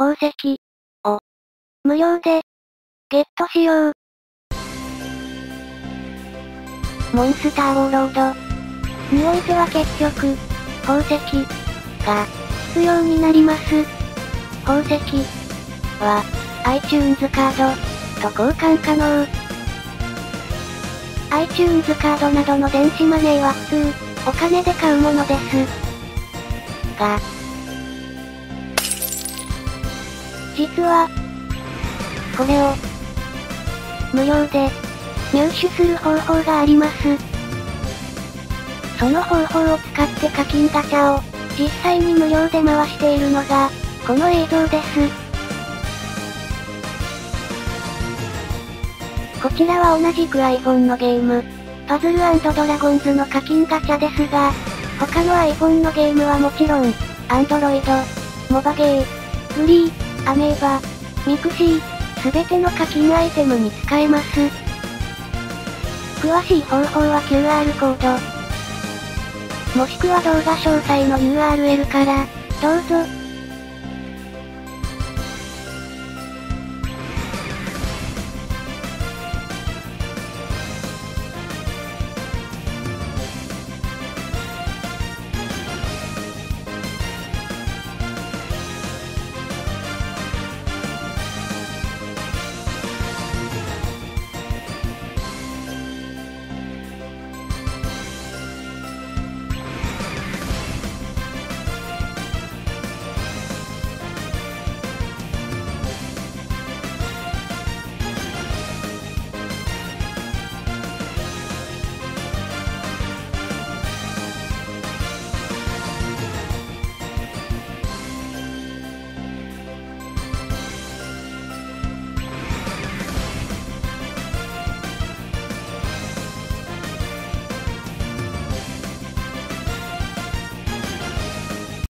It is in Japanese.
宝石を無料でゲットしよう。モンスターウォーロードにおいては結局、宝石が必要になります。宝石は iTunes カードと交換可能。iTunes カードなどの電子マネーは普通、お金で買うものです。が、実は、これを、無料で、入手する方法があります。その方法を使って課金ガチャを、実際に無料で回しているのが、この映像です。こちらは同じく iPhone のゲーム、パズルドラゴンズの課金ガチャですが、他の iPhone のゲームはもちろん、Android、モバゲー、 GREE、Ameba、mixi、すべての課金アイテムに使えます。詳しい方法は QR コード、もしくは動画詳細の URL から、どうぞ。